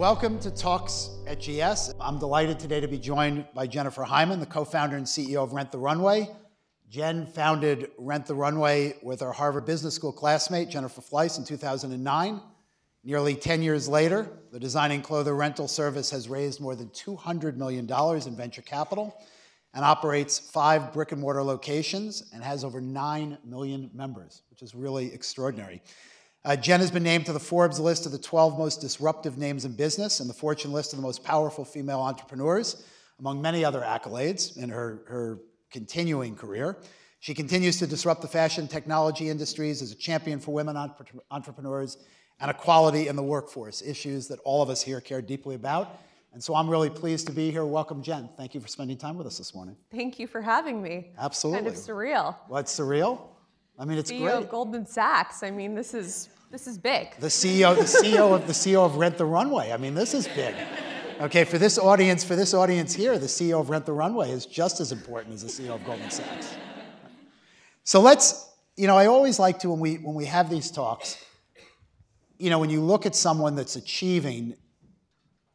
Welcome to Talks at GS. I'm delighted today to be joined by Jennifer Hyman, the co founder and CEO of Rent the Runway. Jen founded Rent the Runway with her Harvard Business School classmate, Jennifer Fleiss, in 2009. Nearly 10 years later, the designing clothes rental service has raised more than $200 million in venture capital and operates five brick and mortar locations and has over 9 million members, which is really extraordinary. Uh, Jen has been named to the Forbes list of the 12 most disruptive names in business and the Fortune list of the most powerful female entrepreneurs, among many other accolades in her, her continuing career. She continues to disrupt the fashion technology industries as a champion for women entrepreneurs and equality in the workforce, issues that all of us here care deeply about. And so I'm really pleased to be here. Welcome, Jen. Thank you for spending time with us this morning. Thank you for having me. Absolutely. Kind of surreal. What's surreal? I mean, it's CEO great. of Goldman Sachs. I mean, this is this is big. The CEO, the CEO of the CEO of Rent the Runway. I mean, this is big. Okay, for this audience, for this audience here, the CEO of Rent the Runway is just as important as the CEO of Goldman Sachs. So let's, you know, I always like to when we when we have these talks, you know, when you look at someone that's achieving,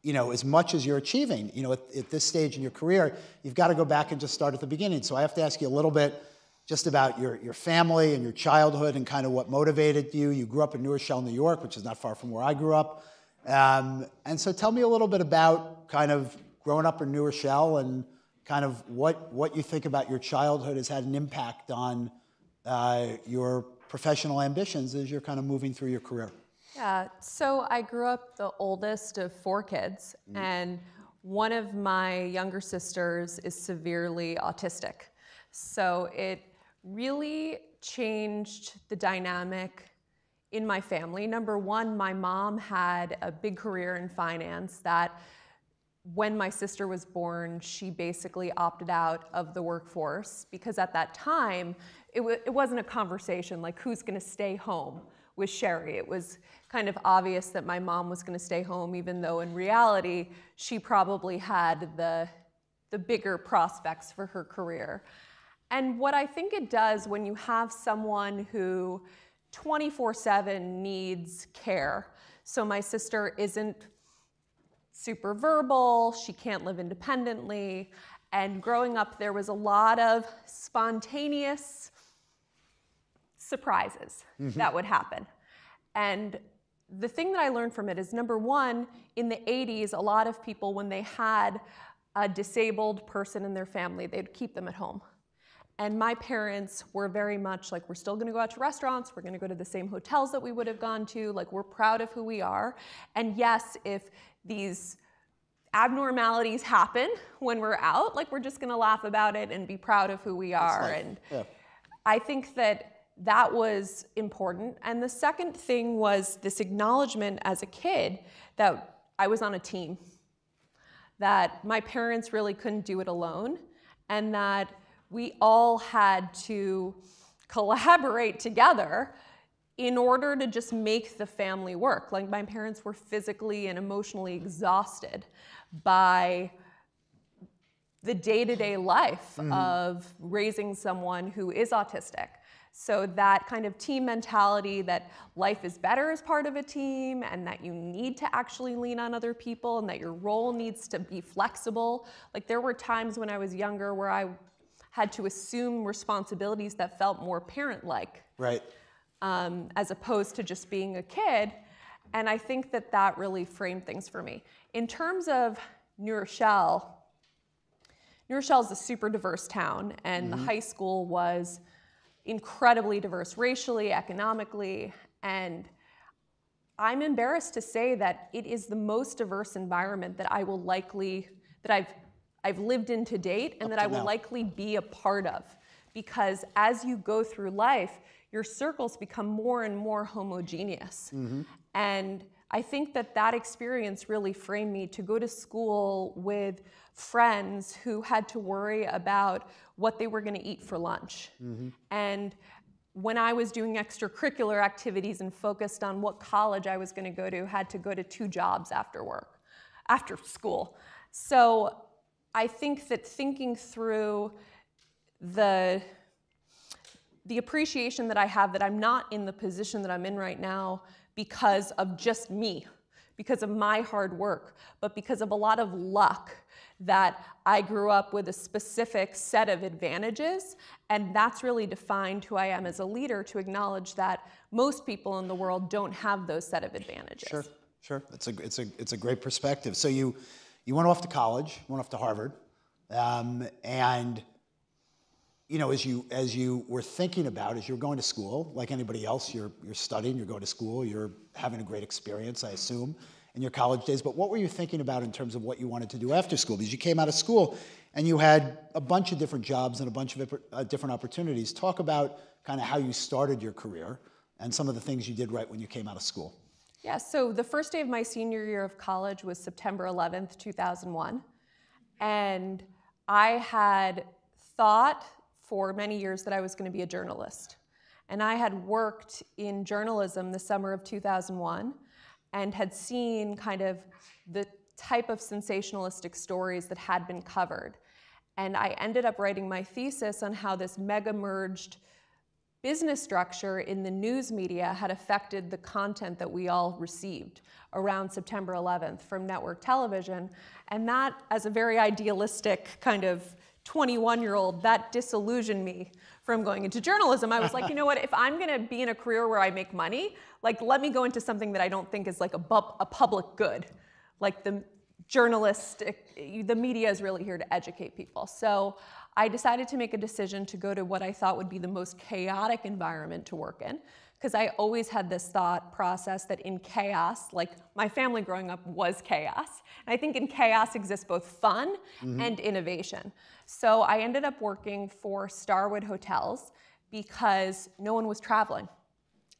you know, as much as you're achieving, you know, at, at this stage in your career, you've got to go back and just start at the beginning. So I have to ask you a little bit just about your, your family and your childhood and kind of what motivated you. You grew up in New Rochelle, New York, which is not far from where I grew up. Um, and so tell me a little bit about kind of growing up in New Rochelle and kind of what, what you think about your childhood has had an impact on uh, your professional ambitions as you're kind of moving through your career. Yeah, so I grew up the oldest of four kids, mm-hmm. and one of my younger sisters is severely autistic. So it really changed the dynamic in my family. Number one, my mom had a big career in finance that when my sister was born, she basically opted out of the workforce because at that time, it, it wasn't a conversation like who's gonna stay home with Sherry. It was kind of obvious that my mom was gonna stay home, even though in reality, she probably had the, the bigger prospects for her career. And what I think it does when you have someone who 24 7 needs care. So my sister isn't super verbal, she can't live independently. And growing up, there was a lot of spontaneous surprises mm-hmm. that would happen. And the thing that I learned from it is number one, in the 80s, a lot of people, when they had a disabled person in their family, they'd keep them at home. And my parents were very much like, we're still gonna go out to restaurants, we're gonna go to the same hotels that we would have gone to, like, we're proud of who we are. And yes, if these abnormalities happen when we're out, like, we're just gonna laugh about it and be proud of who we are. And yeah. I think that that was important. And the second thing was this acknowledgement as a kid that I was on a team, that my parents really couldn't do it alone, and that we all had to collaborate together in order to just make the family work. Like my parents were physically and emotionally exhausted by the day to day life mm-hmm. of raising someone who is autistic. So, that kind of team mentality that life is better as part of a team and that you need to actually lean on other people and that your role needs to be flexible. Like, there were times when I was younger where I had to assume responsibilities that felt more parent-like, right? Um, as opposed to just being a kid. And I think that that really framed things for me. In terms of New Rochelle, New Rochelle is a super diverse town, and mm-hmm. the high school was incredibly diverse racially, economically, and I'm embarrassed to say that it is the most diverse environment that I will likely, that I've I've lived in to date and that I will now. likely be a part of. Because as you go through life, your circles become more and more homogeneous. Mm-hmm. And I think that that experience really framed me to go to school with friends who had to worry about what they were going to eat for lunch. Mm-hmm. And when I was doing extracurricular activities and focused on what college I was going to go to, had to go to two jobs after work, after school. So I think that thinking through the the appreciation that I have that I'm not in the position that I'm in right now because of just me, because of my hard work, but because of a lot of luck that I grew up with a specific set of advantages. And that's really defined who I am as a leader to acknowledge that most people in the world don't have those set of advantages. Sure, sure. It's a, it's a, it's a great perspective. So you, you went off to college, went off to Harvard, um, and you know, as you as you were thinking about, as you're going to school, like anybody else, you're you're studying, you're going to school, you're having a great experience, I assume, in your college days. But what were you thinking about in terms of what you wanted to do after school? Because you came out of school and you had a bunch of different jobs and a bunch of uh, different opportunities. Talk about kind of how you started your career and some of the things you did right when you came out of school. Yeah, so the first day of my senior year of college was September 11th, 2001. And I had thought for many years that I was going to be a journalist. And I had worked in journalism the summer of 2001 and had seen kind of the type of sensationalistic stories that had been covered. And I ended up writing my thesis on how this mega merged business structure in the news media had affected the content that we all received around September 11th from network television. And that, as a very idealistic kind of 21 year old, that disillusioned me from going into journalism. I was like, you know what, if I'm gonna be in a career where I make money, like let me go into something that I don't think is like a, bu- a public good. Like the journalist, the media is really here to educate people. So I decided to make a decision to go to what I thought would be the most chaotic environment to work in because I always had this thought process that in chaos, like my family growing up was chaos. And I think in chaos exists both fun mm-hmm. and innovation. So I ended up working for Starwood Hotels because no one was traveling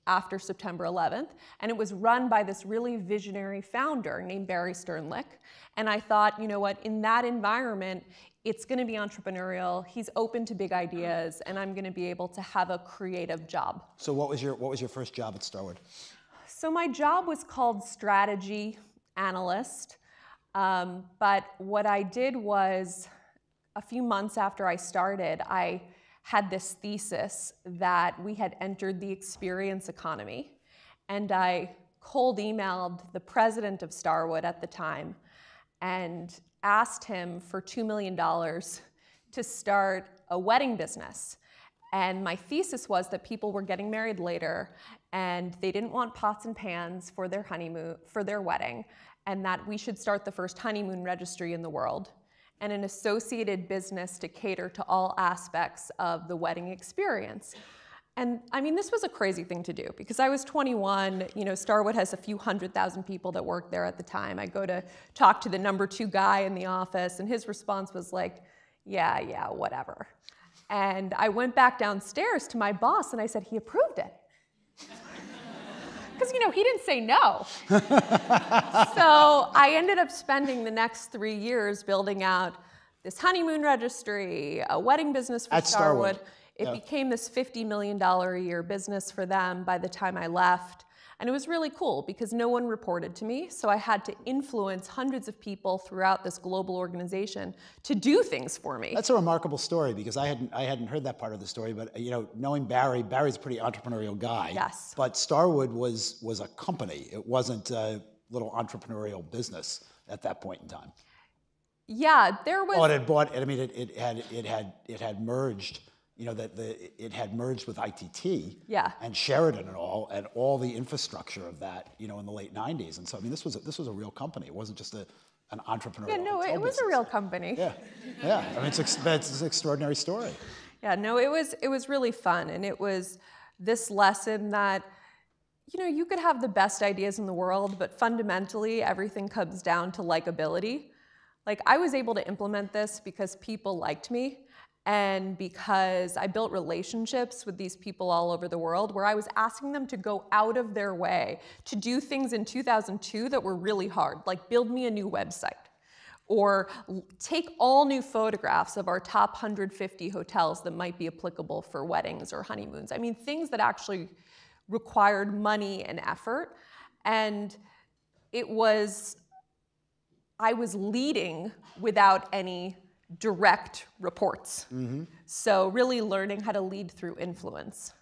after September 11th. And it was run by this really visionary founder named Barry Sternlicht. And I thought, you know what, in that environment, it's going to be entrepreneurial. He's open to big ideas, and I'm going to be able to have a creative job. So, what was your what was your first job at Starwood? So, my job was called strategy analyst. Um, but what I did was, a few months after I started, I had this thesis that we had entered the experience economy, and I cold emailed the president of Starwood at the time and asked him for $2 million to start a wedding business. And my thesis was that people were getting married later and they didn't want pots and pans for their honeymoon, for their wedding, and that we should start the first honeymoon registry in the world and an associated business to cater to all aspects of the wedding experience. And I mean, this was a crazy thing to do because I was 21. You know, Starwood has a few hundred thousand people that work there at the time. I go to talk to the number two guy in the office, and his response was like, yeah, yeah, whatever. And I went back downstairs to my boss and I said, he approved it. Because, you know, he didn't say no. so I ended up spending the next three years building out this honeymoon registry, a wedding business for At Starwood. Starwood. It yeah. became this $50 million a year business for them by the time I left. And it was really cool because no one reported to me, so I had to influence hundreds of people throughout this global organization to do things for me. That's a remarkable story because I hadn't I hadn't heard that part of the story, but you know, knowing Barry, Barry's a pretty entrepreneurial guy. Yes. But Starwood was was a company. It wasn't a little entrepreneurial business at that point in time. Yeah, there was. Oh, it had bought. I mean, it, it had it had it had merged you know, that the, it had merged with ITT yeah. and Sheraton and all, and all the infrastructure of that, you know, in the late 90s. And so, I mean, this was a, this was a real company. It wasn't just a, an entrepreneurial Yeah, no, it was business. a real company. Yeah, yeah. I mean, it's, it's an extraordinary story. Yeah, no, it was, it was really fun. And it was this lesson that, you know, you could have the best ideas in the world, but fundamentally, everything comes down to likability. Like, I was able to implement this because people liked me and because I built relationships with these people all over the world where I was asking them to go out of their way to do things in 2002 that were really hard, like build me a new website or take all new photographs of our top 150 hotels that might be applicable for weddings or honeymoons. I mean, things that actually required money and effort. And it was, I was leading without any direct reports. Mm-hmm. So really learning how to lead through influence.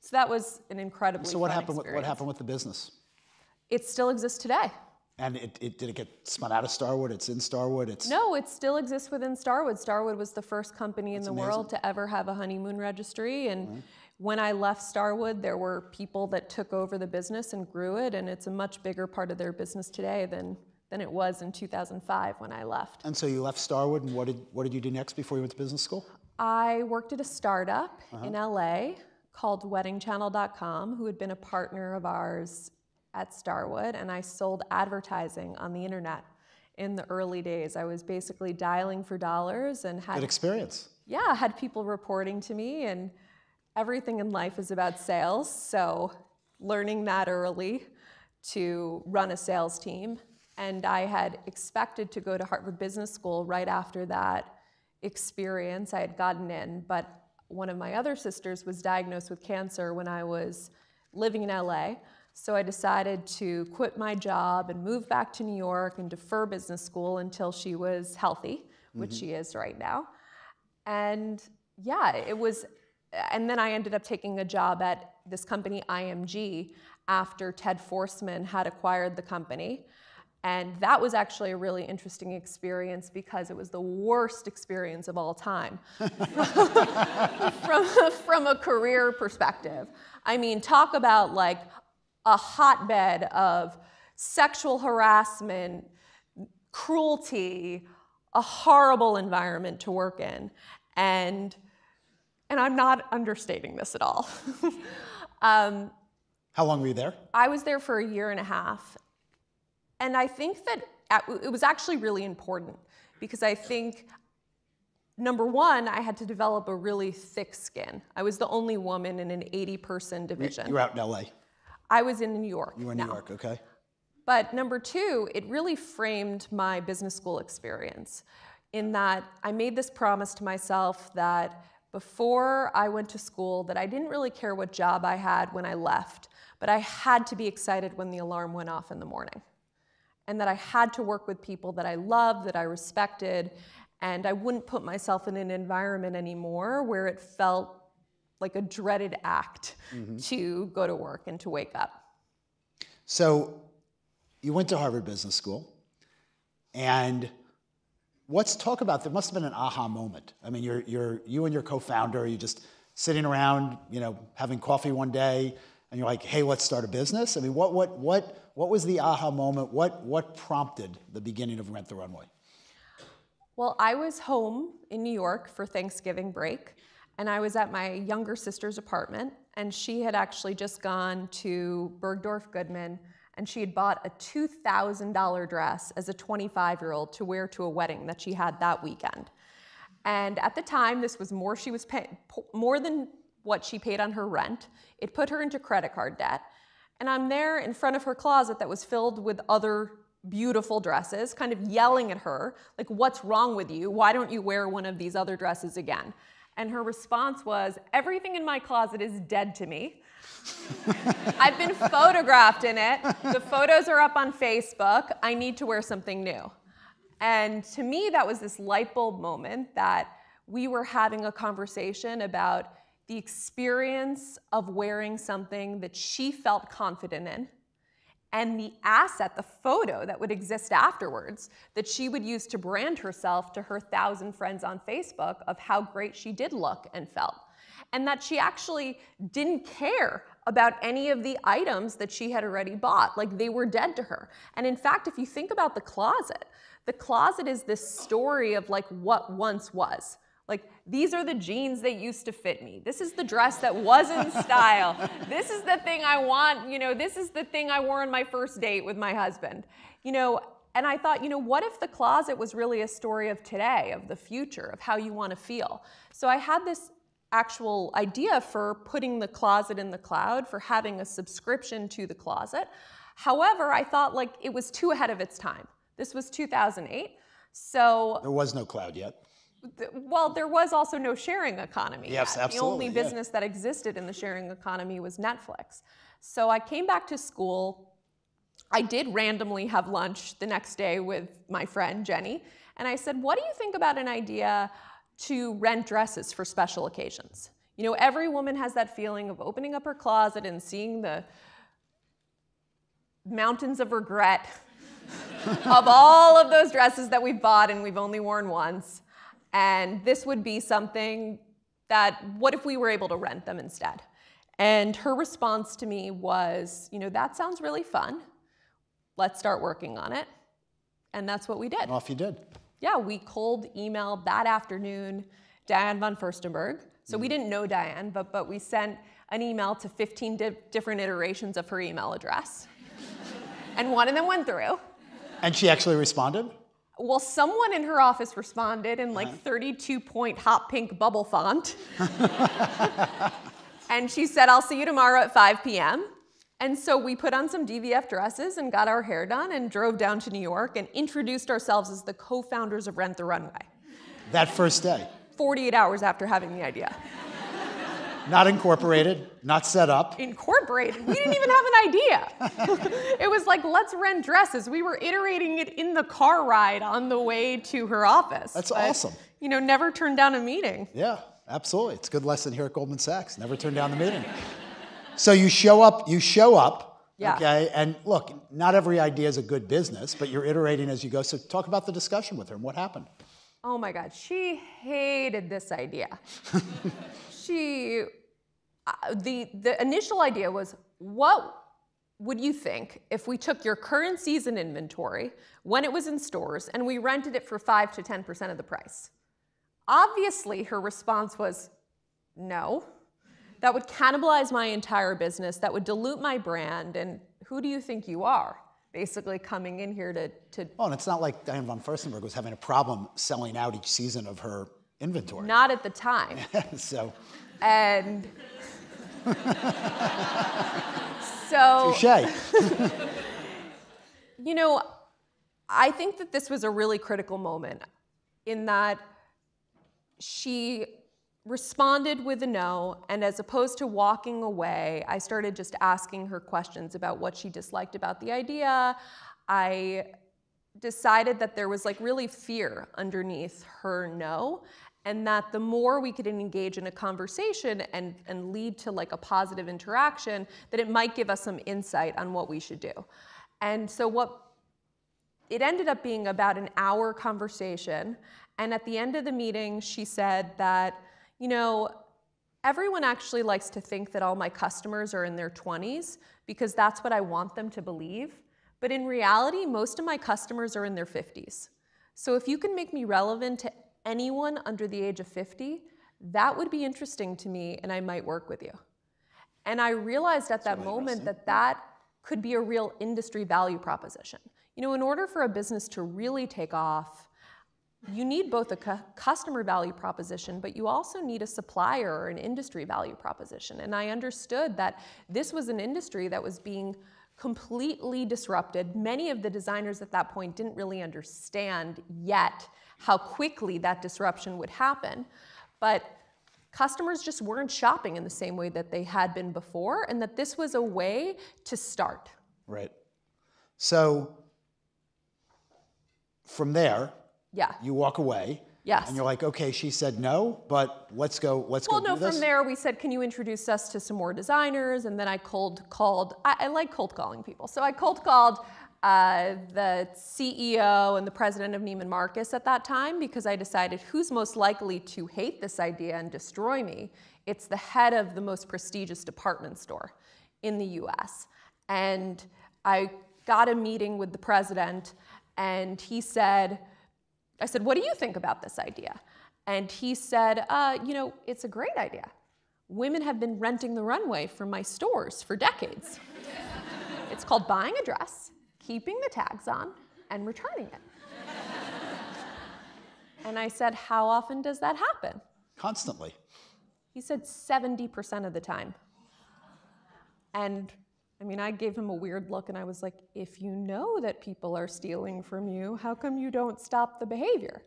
So that was an incredibly. So what happened? Experience. With, what happened with the business? It still exists today. And it, it did it get spun out of Starwood? It's in Starwood. It's No, it still exists within Starwood. Starwood was the first company in the world to ever have a honeymoon registry. And when I left Starwood, there were people that took over the business and grew it, and it's a much bigger part of their business today than, than it was in 2005 when I left. And so you left Starwood, and what did what did you do next before you went to business school? I worked at a startup uh-huh. in LA called WeddingChannel.com, who had been a partner of ours at Starwood, and I sold advertising on the internet in the early days. I was basically dialing for dollars and had Good experience. yeah, had people reporting to me, and everything in life is about sales. So, learning that early to run a sales team. And I had expected to go to Harvard Business School right after that experience. I had gotten in, but one of my other sisters was diagnosed with cancer when I was living in LA. So I decided to quit my job and move back to New York and defer business school until she was healthy, which mm-hmm. she is right now. And yeah, it was, and then I ended up taking a job at this company, IMG, after Ted Forstmann had acquired the company. And that was actually a really interesting experience because it was the worst experience of all time from, from a career perspective. I mean, talk about like a hotbed of sexual harassment, cruelty, a horrible environment to work in. And, and I'm not understating this at all. um, How long were you there? I was there for a year and a half. And I think that it was actually really important because I think, number one, I had to develop a really thick skin. I was the only woman in an 80 person division. You were out in L.A. I was in New York. You were in now. New York, okay? But number two, it really framed my business school experience in that I made this promise to myself that before I went to school that I didn't really care what job I had when I left, but I had to be excited when the alarm went off in the morning. And that I had to work with people that I loved, that I respected, and I wouldn't put myself in an environment anymore where it felt like a dreaded act mm-hmm. to go to work and to wake up. So you went to Harvard Business School, and let's talk about. There must have been an aha moment. I mean, you're you're you and your co-founder. You just sitting around, you know, having coffee one day, and you're like, "Hey, let's start a business." I mean, what what what what was the aha moment? What what prompted the beginning of Rent the Runway? Well, I was home in New York for Thanksgiving break, and I was at my younger sister's apartment, and she had actually just gone to Bergdorf Goodman, and she had bought a $2,000 dress as a 25 year old to wear to a wedding that she had that weekend. And at the time, this was more she was paying, more than what she paid on her rent. It put her into credit card debt. And I'm there in front of her closet that was filled with other beautiful dresses, kind of yelling at her, like, What's wrong with you? Why don't you wear one of these other dresses again? And her response was, Everything in my closet is dead to me. I've been photographed in it. The photos are up on Facebook. I need to wear something new. And to me, that was this light bulb moment that we were having a conversation about the experience of wearing something that she felt confident in and the asset, the photo that would exist afterwards that she would use to brand herself to her thousand friends on Facebook of how great she did look and felt. And that she actually didn't care about any of the items that she had already bought. Like they were dead to her. And in fact, if you think about the closet, the closet is this story of like what once was. Like, these are the jeans that used to fit me. This is the dress that was in style. this is the thing I want. You know, this is the thing I wore on my first date with my husband. You know, and I thought, you know, what if the closet was really a story of today, of the future, of how you want to feel? So I had this actual idea for putting the closet in the cloud, for having a subscription to the closet. However, I thought like it was too ahead of its time. This was 2008. So There was no cloud yet. Well, there was also no sharing economy. Yes, yet. The only absolutely, yeah. business that existed in the sharing economy was Netflix. So I came back to school. I did randomly have lunch the next day with my friend Jenny, and I said, What do you think about an idea to rent dresses for special occasions? You know, every woman has that feeling of opening up her closet and seeing the mountains of regret of all of those dresses that we've bought and we've only worn once. And this would be something that, what if we were able to rent them instead? And her response to me was, you know, that sounds really fun. Let's start working on it. And that's what we did. And off you did. Yeah, we cold emailed that afternoon Diane von Furstenberg. So we mm-hmm. didn't know Diane, but, but we sent an email to 15 di- different iterations of her email address. and one of them went through. And she actually responded? Well, someone in her office responded in like uh-huh. 32 point hot pink bubble font. and she said, I'll see you tomorrow at 5 p.m. And so we put on some DVF dresses and got our hair done and drove down to New York and introduced ourselves as the co founders of Rent the Runway That first day. 48 hours after having the idea. Not incorporated, not set up. Incorporated. We didn't even have an idea. it was like, let's rent dresses. We were iterating it in the car ride on the way to her office. That's But, awesome. You know, never turn down a meeting. Yeah, absolutely. It's a good lesson here at Goldman Sachs. Never turn down the meeting. So you show up, you show up, Yeah. okay? And look, not every idea is a good business, but you're iterating as you go. So talk about the discussion with her and what happened. Oh my God, she hated this idea. she, uh, the, the initial idea was what would you think if we took your current season inventory when it was in stores and we rented it for 5 to 10% of the price? Obviously, her response was no. That would cannibalize my entire business, that would dilute my brand, and who do you think you are? Basically, coming in here to, to Oh, and it's not like Diane von Furstenberg was having a problem selling out each season of her inventory. not at the time. so, And so, touche. you know, I think that this was a really critical moment in that she responded with a no, and as opposed to walking away, I started just asking her questions about what she disliked about the idea. I decided that there was like really fear underneath her no and that the more we could engage in a conversation and, and lead to like a positive interaction that it might give us some insight on what we should do and so what it ended up being about an hour conversation and at the end of the meeting she said that you know everyone actually likes to think that all my customers are in their 20s because that's what i want them to believe but in reality, most of my customers are in their 50s. So if you can make me relevant to anyone under the age of 50, that would be interesting to me and I might work with you. And I realized at that moment that that could be a real industry value proposition. You know, in order for a business to really take off, you need both a cu- customer value proposition, but you also need a supplier or an industry value proposition. And I understood that this was an industry that was being completely disrupted. Many of the designers at that point didn't really understand yet how quickly that disruption would happen. But customers just weren't shopping in the same way that they had been before, and that this was a way to start. right. So, from there, Yeah. you walk away. Yes. And you're like, okay, she said no, but let's go, let's Well, go no, do this. from there we said, can you introduce us to some more designers? And then I cold called, I, I like cold calling people. So I cold called uh, the CEO and the president of Neiman Marcus at that time because I decided who's most likely to hate this idea and destroy me? It's the head of the most prestigious department store in the US. And I got a meeting with the president, and he said, I said, What do you think about this idea? And he said, uh, You know, it's a great idea. Women have been renting the runway from my stores for decades. it's called buying a dress, keeping the tags on, and returning it. and I said, How often does that happen? Constantly. He said 70% of the time. And I mean, I gave him a weird look and I was like, if you know that people are stealing from you, how come you don't stop the behavior?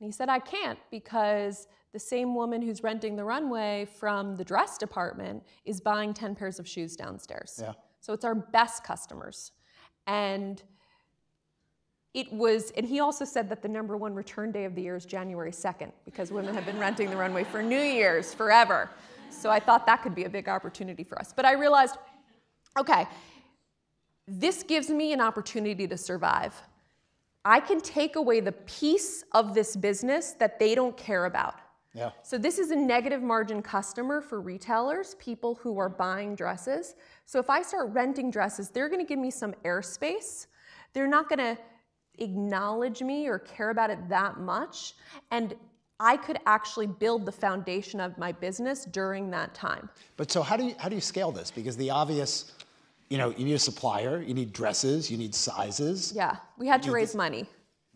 And he said, I can't because the same woman who's renting the runway from the dress department is buying 10 pairs of shoes downstairs. Yeah. So it's our best customers. And it was, and he also said that the number one return day of the year is January 2nd because women have been renting the runway for New Year's forever. So I thought that could be a big opportunity for us. But I realized, okay, this gives me an opportunity to survive. I can take away the piece of this business that they don't care about. Yeah. So this is a negative margin customer for retailers, people who are buying dresses. So if I start renting dresses, they're going to give me some airspace. They're not going to acknowledge me or care about it that much and I could actually build the foundation of my business during that time. But so how do you how do you scale this? Because the obvious, you know, you need a supplier, you need dresses, you need sizes. Yeah, we had to raise money.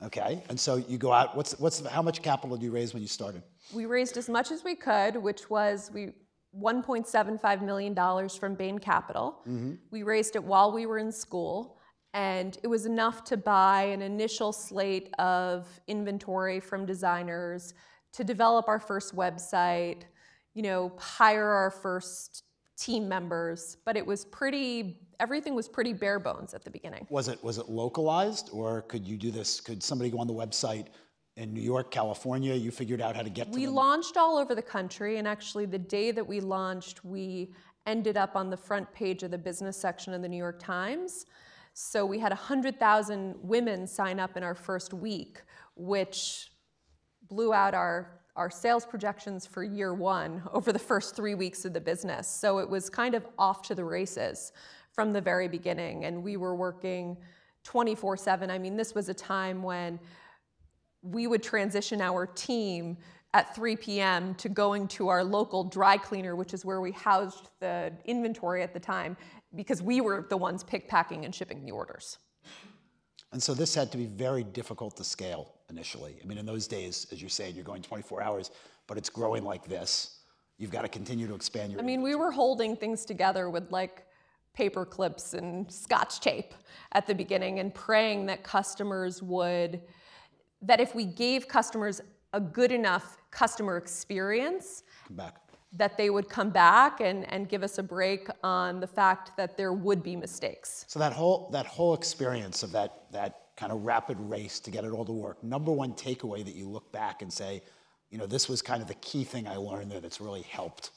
Okay, and so you go out. What's what's how much capital did you raise when you started? We raised as much as we could, which was we 1.75 million dollars from Bain Capital. Mm-hmm. We raised it while we were in school, and it was enough to buy an initial slate of inventory from designers to develop our first website, you know, hire our first team members, but it was pretty everything was pretty bare bones at the beginning. Was it was it localized or could you do this could somebody go on the website in New York, California, you figured out how to get to We them? launched all over the country and actually the day that we launched, we ended up on the front page of the business section of the New York Times. So we had 100,000 women sign up in our first week, which blew out our, our sales projections for year one over the first three weeks of the business. So it was kind of off to the races from the very beginning. And we were working 24 7. I mean, this was a time when we would transition our team at 3 p.m. to going to our local dry cleaner, which is where we housed the inventory at the time, because we were the ones pick, packing, and shipping the orders. And so this had to be very difficult to scale initially. I mean, in those days, as you said, you're going 24 hours, but it's growing like this. You've got to continue to expand your. I mean, we were holding things together with like paper clips and scotch tape at the beginning and praying that customers would, that if we gave customers a good enough customer experience, Come back. that they would come back and, and give us a break on the fact that there would be mistakes. So that whole that whole experience of that that kind of rapid race to get it all to work. Number one takeaway that you look back and say, you know, this was kind of the key thing I learned there that's really helped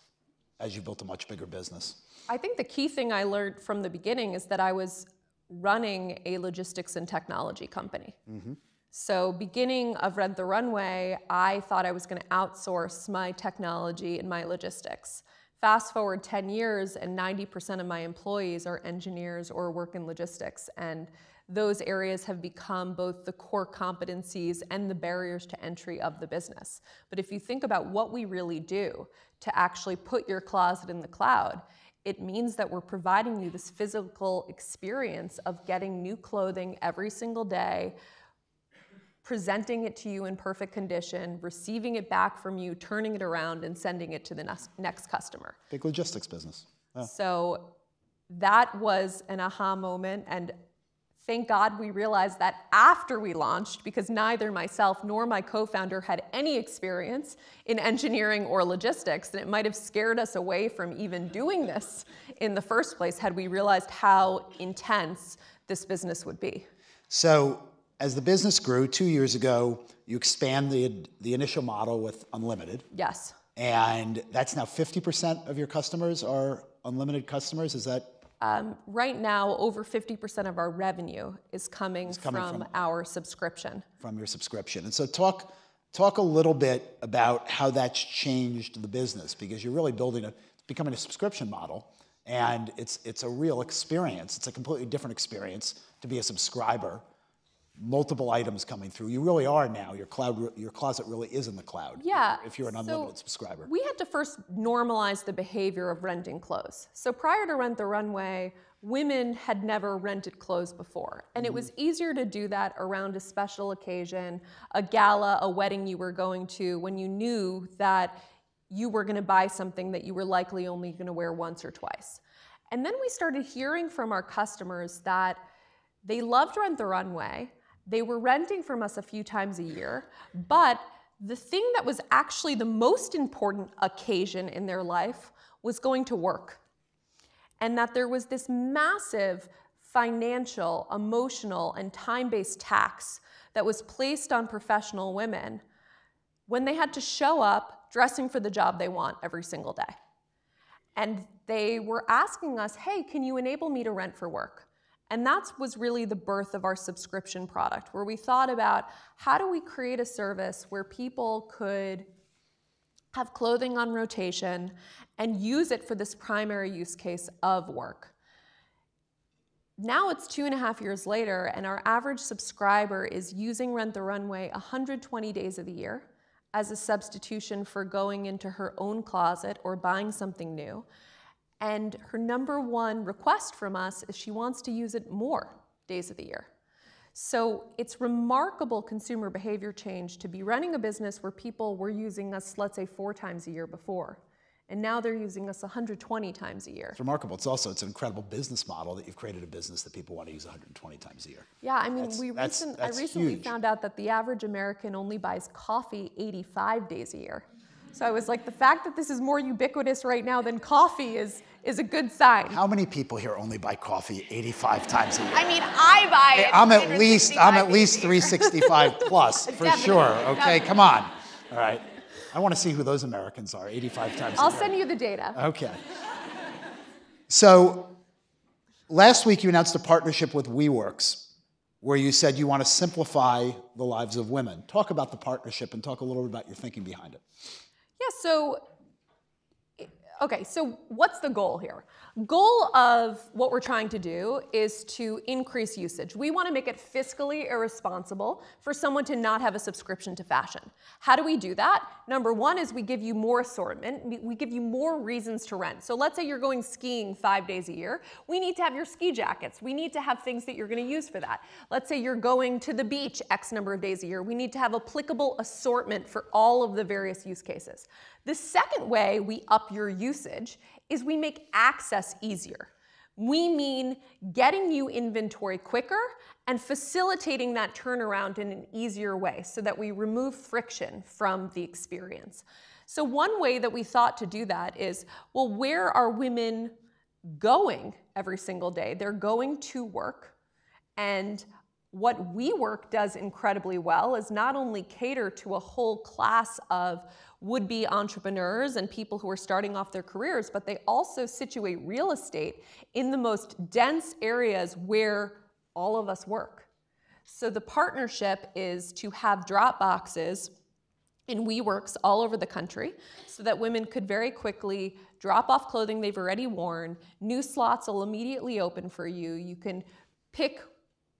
as you built a much bigger business. I think the key thing I learned from the beginning is that I was running a logistics and technology company. Mm-hmm. So, beginning of Rent the Runway, I thought I was going to outsource my technology and my logistics. Fast forward 10 years, and 90% of my employees are engineers or work in logistics. And those areas have become both the core competencies and the barriers to entry of the business. But if you think about what we really do to actually put your closet in the cloud, it means that we're providing you this physical experience of getting new clothing every single day, presenting it to you in perfect condition, receiving it back from you, turning it around, and sending it to the next, next customer. Big logistics business. Yeah. So that was an aha moment. And thank God we realized that after we launched, because neither myself nor my co founder had any experience in engineering or logistics. And it might have scared us away from even doing this in the first place had we realized how intense this business would be. So as the business grew two years ago, you expand the the initial model with unlimited, Yes. and that's now 50% of your customers are unlimited customers. Is that Um, right now, over 50% of our revenue is coming, coming from, from- our subscription. from your subscription. And so talk talk a little bit about how that's changed the business because you're really building a it's becoming a subscription model and it's it's a real experience. It's a completely different experience to be a subscriber. Multiple items coming through. You really are now. Your cloud your closet really is in the cloud. Yeah. If you're an so unlimited subscriber. We had to first normalize the behavior of renting clothes. So prior to Rent the Runway, women had never rented clothes before. And it mm-hmm. was easier to do that around a special occasion, a gala, a wedding you were going to, when you knew that you were going to buy something that you were likely only going to wear once or twice. And then we started hearing from our customers that they loved Rent the Runway. They were renting from us a few times a year, but the thing that was actually the most important occasion in their life was going to work. And that there was this massive financial, emotional, and time based tax that was placed on professional women when they had to show up dressing for the job they want every single day. And they were asking us, hey, can you enable me to rent for work? And that was really the birth of our subscription product, where we thought about how do we create a service where people could have clothing on rotation and use it for this primary use case of work. Now it's two and a half years later, and our average subscriber is using Rent the Runway 120 days of the year as a substitution for going into her own closet or buying something new. And her number one request from us is she wants to use it more days of the year. So it's remarkable consumer behavior change to be running a business where people were using us, let's say, four times a year before. And now they're using us 120 times a year. It's remarkable. It's also it's an incredible business model that you've created a business that people want to use 120 times a year. Yeah, I mean, That's- we that's- recent, that's I recently huge. found out that the average American only buys coffee 85 days a year. So I was like, the fact that this is more ubiquitous right now than coffee is is a good sign. How many people here only buy coffee 85 times a year? I mean, I buy it. I'm at least I'm at 365 least days a year. 365 plus for Definitely, sure. Okay, definitely. come on. All right. I want to see who those Americans are 85 times I'll year. send you the data. Okay. So last week you announced a partnership with WeWorks where you said you want to simplify the lives of women. Talk about the partnership and talk a little bit about your thinking behind it. Yeah, so okay, so what's the goal here? Goal of what we're trying to do is to increase usage. We want to make it fiscally irresponsible for someone to not have a subscription to fashion. How do we do that? Number one is we give you more assortment. We- give you more reasons to rent. So let's say you're going skiing five days a year. We need to have your ski jackets. We need to have things that you're going to use for that. Let's say you're going to the beach X number of days a year. We need to have applicable assortment for all of the various use cases. The second way we up your usage is we make access easier. We mean getting you inventory quicker and facilitating that turnaround in an easier way so that we remove friction from the experience. So, one way that we thought to do that is well, where are women going every single day? They're going to work. And what WeWork does incredibly well is not only cater to a whole class of would be entrepreneurs and people who are starting off their careers, but they also situate real estate in the most dense areas where all of us work. So the partnership is to have drop boxes in WeWorks all over the country so that women could very quickly drop off clothing they've already worn. New slots will immediately open for you. You can pick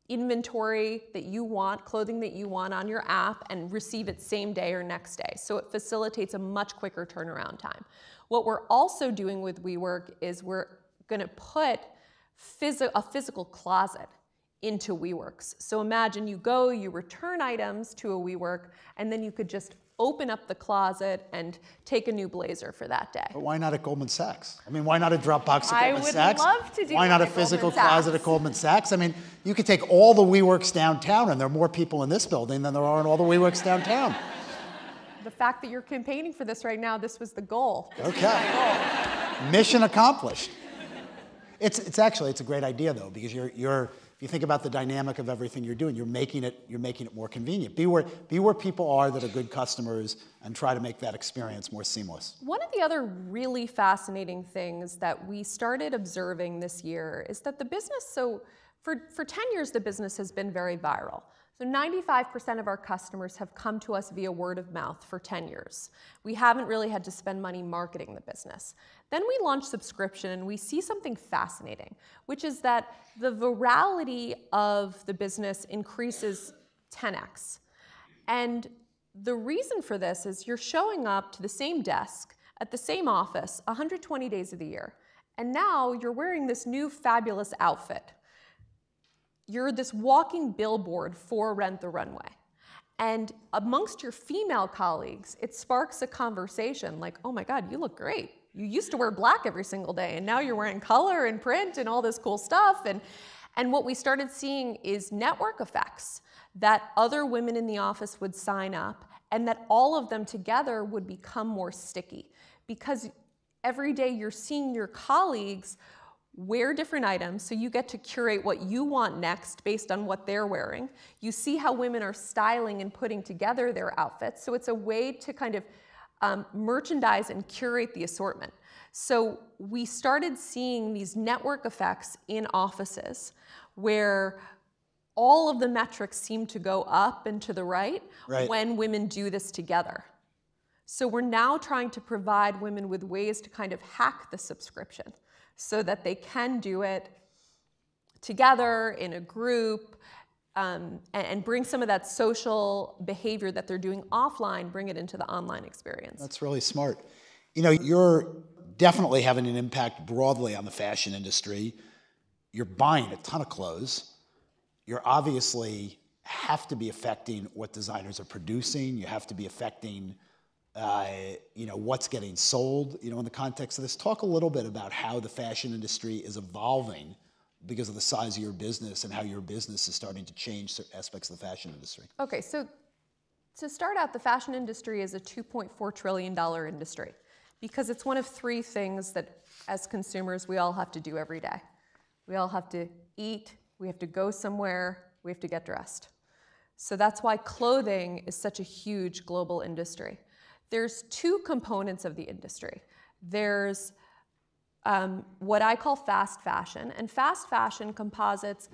inventory that you want, clothing that you want on your app, and receive it same day or next day. So it facilitates a much quicker turnaround time. What we're also doing with WeWork is we're going to put phys- a physical closet into WeWorks. So imagine you go, you return items to a WeWork, and then you could just open up the closet and take a new blazer for that day. But why not at Goldman Sachs? I mean, why not a Dropbox at I Goldman would Sachs? love to do Why not a physical closet at Goldman Sachs? I mean, you could take all the WeWorks downtown, and there are more people in this building than there are in all the WeWorks downtown. The fact that you're campaigning for this right now, this was the goal. Okay. Mission accomplished. It's, it's actually it's a great idea though because you're, you're if you think about the dynamic of everything you're doing, you're making it you're making it more convenient. Be where be where people are that are good customers and try to make that experience more seamless. One of the other really fascinating things that we started observing this year is that the business, so for, for 10 years, the business has been very viral. So 95% of our customers have come to us via word of mouth for 10 years. We haven't really had to spend money marketing the business. Then we launch subscription and we see something fascinating, which is that the virality of the business increases 10x. And the reason for this is you're showing up to the same desk at the same office 120 days of the year. And now you're wearing this new fabulous outfit. You're this walking billboard for Rent the Runway. And amongst your female colleagues, it sparks a conversation like, oh my God, you look great. You used to wear black every single day, and now you're wearing color and print and all this cool stuff. And, and what we started seeing is network effects that other women in the office would sign up and that all of them together would become more sticky because every day you're seeing your colleagues wear different items so you get to curate what you want next based on what they're wearing you see how women are styling and putting together their outfits so it's a way to kind of um, merchandise and curate the assortment so we started seeing these network effects in offices where all of the metrics seem to go up and to the right, Right. when women do this together. So we're now trying to provide women with ways to kind of hack the subscription so that they can do it together in a group um, and, and bring some of that social behavior that they're doing offline, bring it into the online experience. That's really smart. You know, you're definitely having an impact broadly on the fashion industry. You're buying a ton of clothes. You're obviously have to be affecting what designers are producing. You have to be affecting, uh, you know, what's getting sold. You know, in the context of this, talk a little bit about how the fashion industry is evolving because of the size of your business and how your business is starting to change aspects of the fashion industry. Okay, so to start out, the fashion industry is a $2.4 trillion industry because it's one of three things that, as consumers, we all have to do every day. We all have to eat, we have to go somewhere, we have to get dressed. So that's why clothing is such a huge global industry. There's two components of the industry. There's um, what I call fast fashion, and fast fashion composites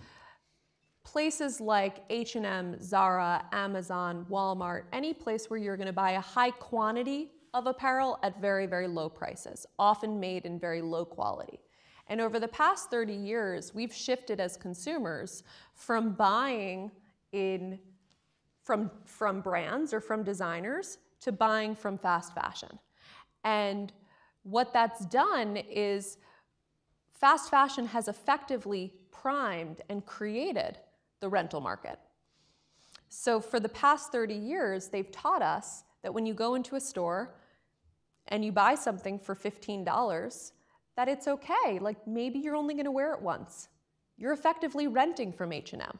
places like H&M, Zara, Amazon, Walmart, any place where you're going to buy a high quantity of apparel at very, very low prices, often made in very low quality. And over the past 30 years, we've shifted as consumers from buying in from, from brands or from designers to buying from fast fashion. And what that's done is fast fashion has effectively primed and created the rental market. So for the past 30 years, they've taught us that when you go into a store and you buy something for $15, that it's okay. Like maybe you're only going to wear it once. You're effectively renting from H&M.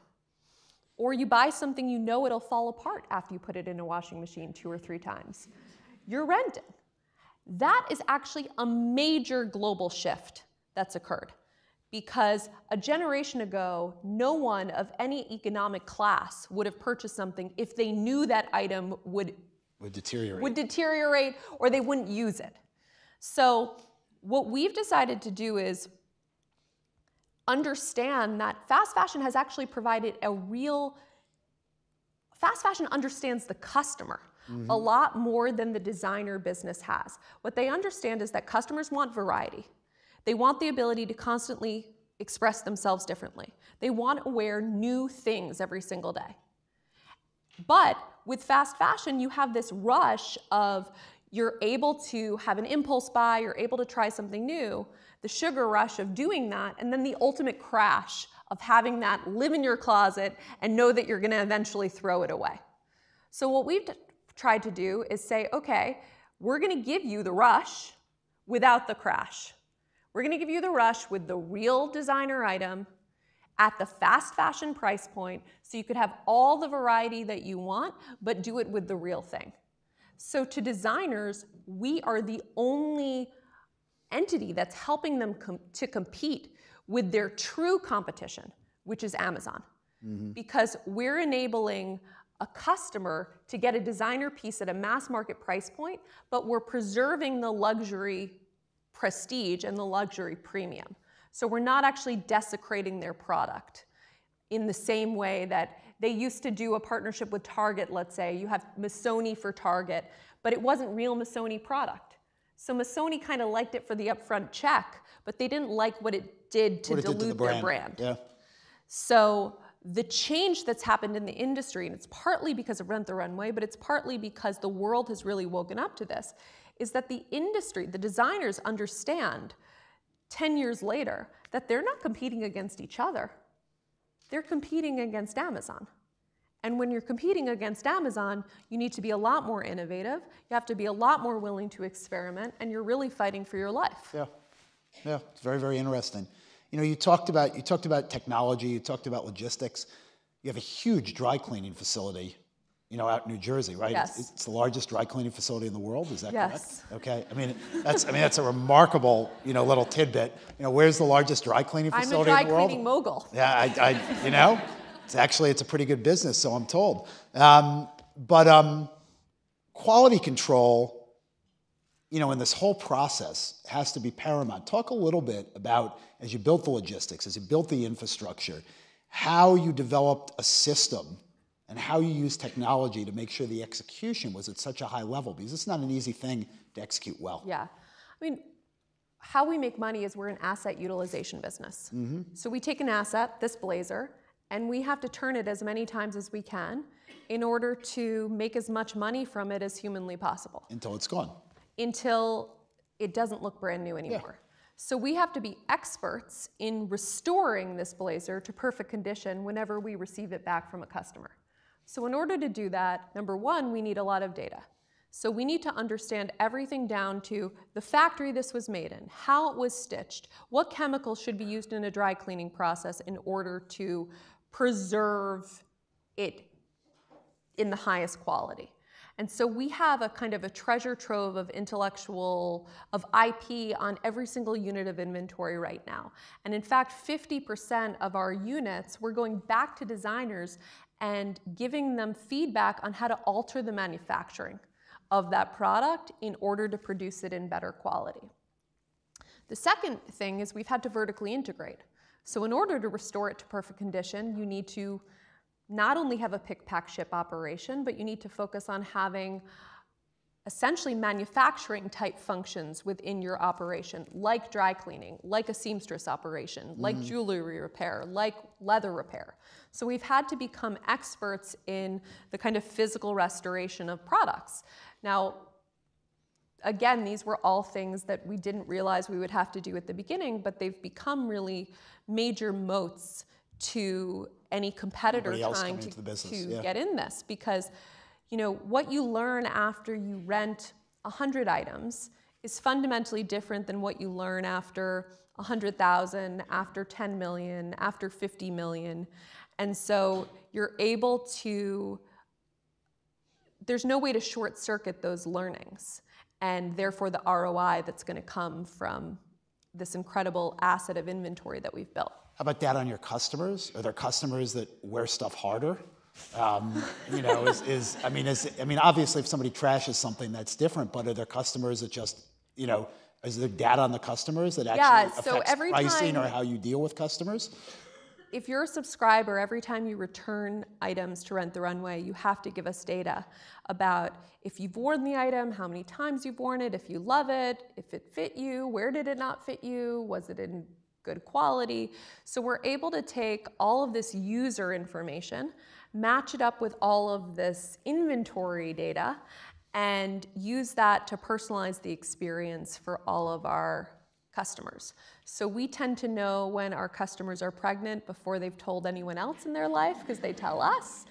Or you buy something you know it'll fall apart after you put it in a washing machine two or three times. You're renting. That is actually a major global shift that's occurred because a generation ago, no one of any economic class would have purchased something if they knew that item would, Would deteriorate. would deteriorate or they wouldn't use it. So, what we've decided to do is understand that fast fashion has actually provided a real fast fashion understands the customer mm-hmm. a lot more than the designer business has. What they understand is that customers want variety. They want the ability to constantly express themselves differently. They want to wear new things every single day. But with fast fashion, you have this rush of you're able to have an impulse buy, you're able to try something new, the sugar rush of doing that, and then the ultimate crash of having that live in your closet and know that you're gonna eventually throw it away. So, what we've tried to do is say, okay, we're gonna give you the rush without the crash. We're gonna give you the rush with the real designer item at the fast fashion price point so you could have all the variety that you want, but do it with the real thing. So, to designers, we are the only entity that's helping them com- to compete with their true competition, which is Amazon. Mm-hmm. Because we're enabling a customer to get a designer piece at a mass market price point, but we're preserving the luxury prestige and the luxury premium. So we're not actually desecrating their product in the same way that they used to do a partnership with Target, let's say. You have Missoni for Target, but it wasn't real Missoni product. So Missoni kind of liked it for the upfront check, but they didn't like what it did to it did dilute to the their brand. Yeah. So the change that's happened in the industry, and it's partly because of Rent the Runway, but it's partly because the world has really woken up to this, is that the industry, the designers understand 10 years later that they're not competing against each other. They're competing against Amazon. And when you're competing against Amazon, you need to be a lot more innovative, you have to be a lot more willing to experiment, and you're really fighting for your life. Yeah, yeah, it's very, very interesting. You know, you talked about you talked about technology, you talked about logistics. You have a huge dry cleaning facility, you know, out in New Jersey, right? It's- Yes. It's, the largest dry cleaning facility in the world. Is that Yes. correct? Okay. I mean, that's I mean that's a remarkable you know little tidbit. You know, where's the largest dry cleaning facility? I'm a dry in the world? cleaning mogul. Yeah, I, I you know, it's actually it's a pretty good business, so I'm told. Um, but um, quality control, you know, in this whole process has to be paramount. Talk a little bit about as you built the logistics, as you built the infrastructure, how you developed a system and how you use technology to make sure the execution was at such a high level because it's not an easy thing to execute well. Yeah. I mean, how we make money is we're an asset utilization business. So we take an asset, this blazer, and we have to turn it as many times as we can in order to make as much money from it as humanly possible Until it's gone. until it doesn't look brand new anymore. So we have to be experts in restoring this blazer to perfect condition whenever we receive it back from a customer. So in order to do that, number one, we need a lot of data. So we need to understand everything down to the factory this was made in, how it was stitched, what chemicals should be used in a dry cleaning process in order to preserve it in the highest quality. And so we have a kind of a treasure trove of intellectual, of IP on every single unit of inventory right now. And in fact, 50% of our units, we're going back to designers and giving them feedback on how to alter the manufacturing of that product in order to produce it in better quality. The second thing is we've had to vertically integrate. So in order to restore it to perfect condition, you need to not only have a pick, pack, ship operation, but you need to focus on having essentially manufacturing type functions within your operation, like dry cleaning, like a seamstress operation, like mm. jewelry repair, like leather repair. So we've had to become experts in the kind of physical restoration of products. Now, again, these were all things that we didn't realize we would have to do at the beginning, but they've become really major moats to any competitor trying to, to yeah. get in this because you know what you learn after you rent 100 items is fundamentally different than what you learn after 100,000, after 10 million, after 50 million. And so you're able to there's no way to short circuit those learnings and therefore the ROI that's going to come from this incredible asset of inventory that we've built. How about that on your customers? Are there customers that wear stuff harder? Um, you know, is, is I mean, is I mean, obviously, if somebody trashes something, that's different. But are there customers that just, you know, is there data on the customers that actually Yeah, so affects every pricing or how you deal with customers? If you're a subscriber, every time you return items to Rent the Runway, you have to give us data about if you've worn the item, how many times you've worn it, if you love it, if it fit you, where did it not fit you, was it in good quality. So we're able to take all of this user information, match it up with all of this inventory data, and use that to personalize the experience for all of our customers. So we tend to know when our customers are pregnant before they've told anyone else in their life because they tell us.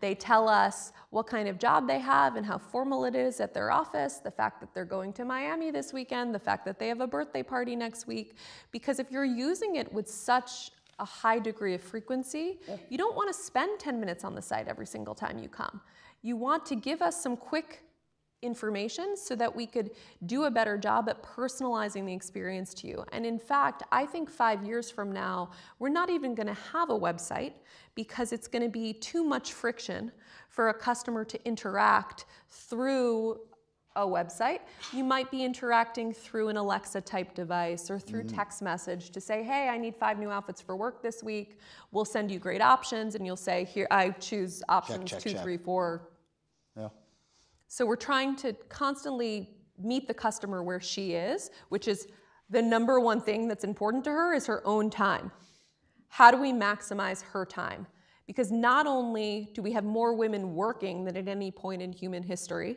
They tell us what kind of job they have and how formal it is at their office, the fact that they're going to Miami this weekend, the fact that they have a birthday party next week. Because if you're using it with such a high degree of frequency, you don't want to spend 10 minutes on the site every single time you come. You want to give us some quick information so that we could do a better job at personalizing the experience to you. And in fact, I think five years from now, we're not even going to have a website because it's going to be too much friction for a customer to interact through a website. You might be interacting through an Alexa type device or through mm. text message to say, hey, I need five new outfits for work this week. We'll send you great options. And you'll say, here, I choose options check, two, check. three, four, Yeah. So we're trying to constantly meet the customer where she is, which is the number one thing that's important to her is her own time. How do we maximize her time? Because not only do we have more women working than at any point in human history,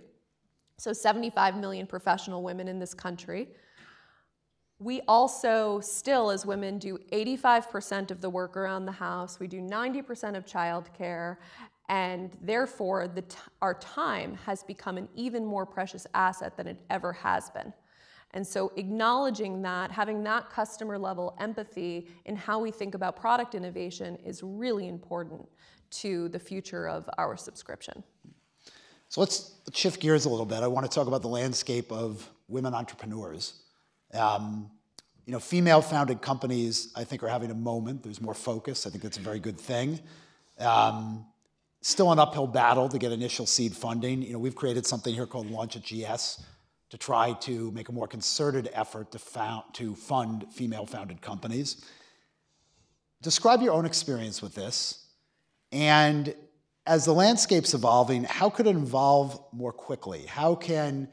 so 75 million professional women in this country, we also still, as women, do 85% of the work around the house. We do 90% of childcare, and therefore, our time has become an even more precious asset than it ever has been. And so, acknowledging that, having that customer level empathy in how we think about product innovation is really important to the future of our subscription. So let's let's shift gears a little bit. I want to talk about the landscape of women entrepreneurs. Um, you know, female-founded companies, I think, are having a moment. There's more focus. I think that's a very good thing. Um, still an uphill battle to get initial seed funding. You know, we've created something here called Launch at GS to try to make a more concerted effort to, found, to fund female-founded companies. describe your own experience with this. And as the landscape's evolving, how could it evolve more quickly? How can,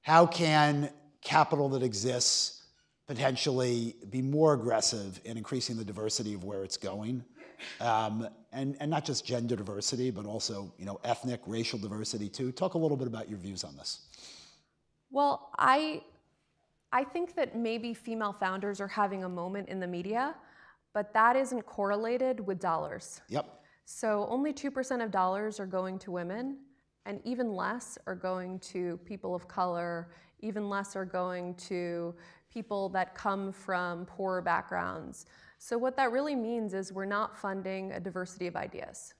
how can capital that exists potentially be more aggressive in increasing the diversity of where it's going? Um, and, and not just gender diversity, but also you know, ethnic, racial diversity too. Talk a little bit about your views on this. Well, I, I think that maybe female founders are having a moment in the media, but that isn't correlated with dollars. Yep. So only 2% of dollars are going to women, and even less are going to people of color, even less are going to people that come from poorer backgrounds. So what that really means is we're not funding a diversity of ideas.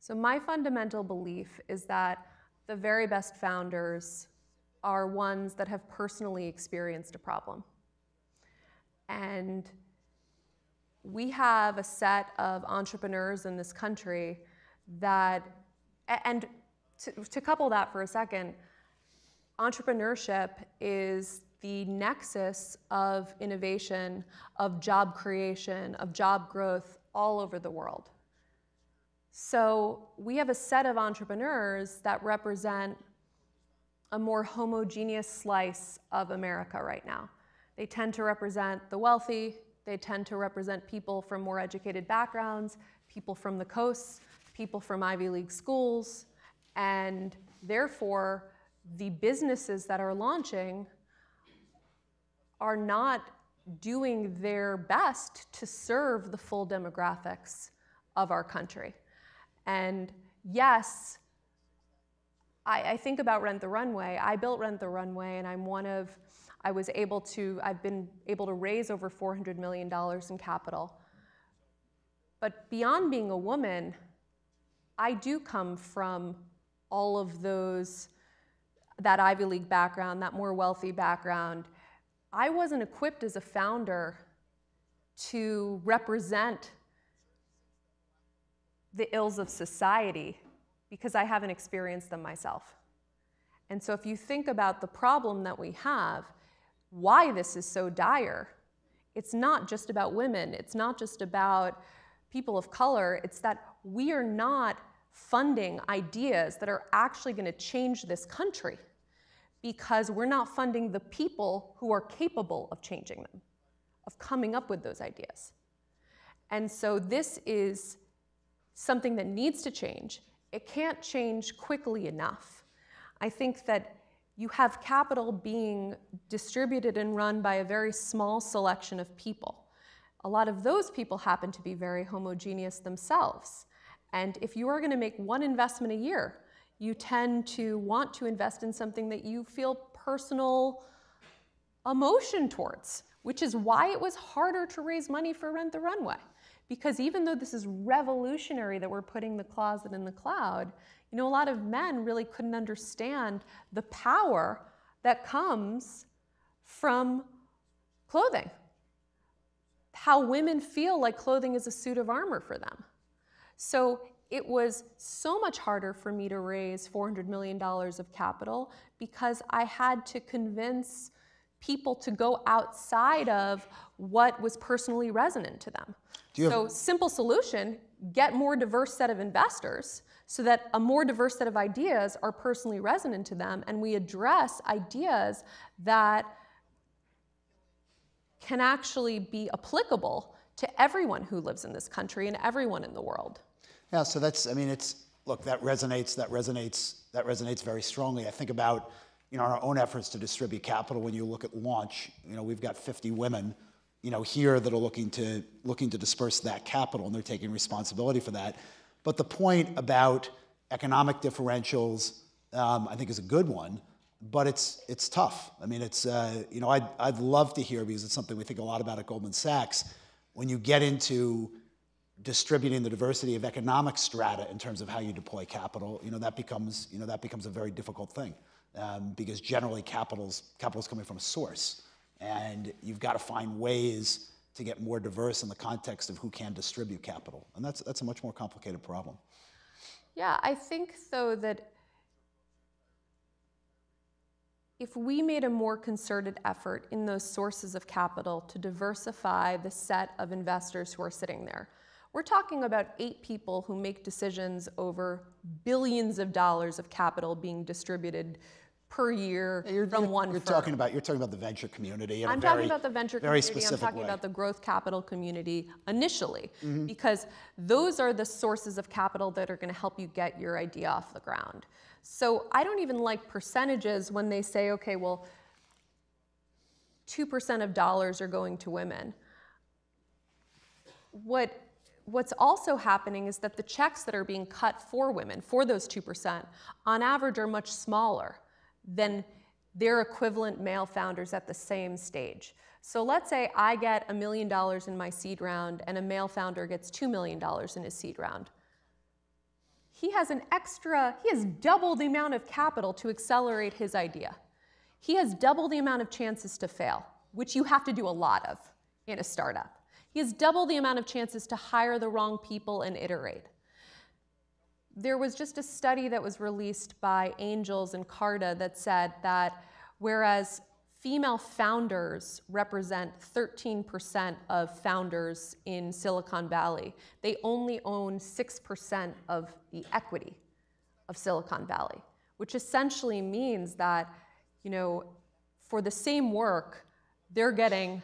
So my fundamental belief is that the very best founders are ones that have personally experienced a problem. And we have a set of entrepreneurs in this country that, and to, to, couple that for a second, entrepreneurship is the nexus of innovation, of job creation, of job growth all over the world. So we have a set of entrepreneurs that represent a more homogeneous slice of America right now. They tend to represent the wealthy, they tend to represent people from more educated backgrounds, people from the coasts, people from Ivy League schools, and therefore the businesses that are launching are not doing their best to serve the full demographics of our country. And yes, I, I, think about Rent the Runway. I built Rent the Runway, and I'm one of I was able to, I've been able to raise over $400 million in capital. But beyond being a woman, I do come from all of those, that Ivy League background, that more wealthy background. I wasn't equipped as a founder to represent the ills of society because I haven't experienced them myself. And so if you think about the problem that we have, why this is so dire. It's not just about women, it's not just about people of color, it's that we are not funding ideas that are actually going to change this country because we're not funding the people who are capable of changing them, of coming up with those ideas. And so this is something that needs to change. It can't change quickly enough. I think that you have capital being distributed and run by a very small selection of people. A lot of those people happen to be very homogeneous themselves. And if you are going to make one investment a year, you tend to want to invest in something that you feel personal emotion towards, which is why it was harder to raise money for Rent the Runway. Because even though this is revolutionary that we're putting the closet in the cloud, you know, a lot of men really couldn't understand the power that comes from clothing. How women feel like clothing is a suit of armor for them. So it was so much harder for me to raise $400 million of capital because I had to convince people to go outside of what was personally resonant to them. so simple solution, get more diverse set of investors so that a more diverse set of ideas are personally resonant to them and we address ideas that can actually be applicable to everyone who lives in this country and everyone in the world. Yeah, so that's I mean it's look that resonates that resonates that resonates very strongly. I think about you know our own efforts to distribute capital when you look at launch, you know, we've got 50 women you know, here that are looking to looking to disperse that capital and they're taking responsibility for that. But the point about economic differentials, um, I think, is a good one, but it's, it's tough. I mean, it's, uh, you know, I'd, I'd love to hear, because it's something we think a lot about at Goldman Sachs, when you get into distributing the diversity of economic strata in terms of how you deploy capital, you know, that becomes, you know, that becomes a very difficult thing. Um, because generally capital's, capital's coming from a source. And you've got to find ways to get more diverse in the context of who can distribute capital. And that's, that's a much more complicated problem. Yeah, I think though that if we made a more concerted effort in those sources of capital to diversify the set of investors who are sitting there, we're talking about eight people who make decisions over billions of dollars of capital being distributed per year You're, from you're- one You're firm. talking about you're talking about the venture community. I'm very, talking about the venture very community. I'm talking way. about the growth capital community initially, Mm-hmm. because those are the sources of capital that are going to help you get your idea off the ground. So I don't even like percentages when they say, okay, well, 2% of dollars are going to women. What, what's also happening is that the checks that are being cut for women, for those 2%, on average are much smaller than their equivalent male founders at the same stage. So let's say I get a million dollars in my seed round and a male founder gets $2 million in his seed round. He has an extra, he has double the amount of capital to accelerate his idea. He has double the amount of chances to fail, which you have to do a lot of in a startup. He has double the amount of chances to hire the wrong people and iterate. There was just a study that was released by Angels and Carta that said that whereas female founders represent 13% of founders in Silicon Valley, they only own 6% of the equity of Silicon Valley, which essentially means that, you know, for the same work, they're getting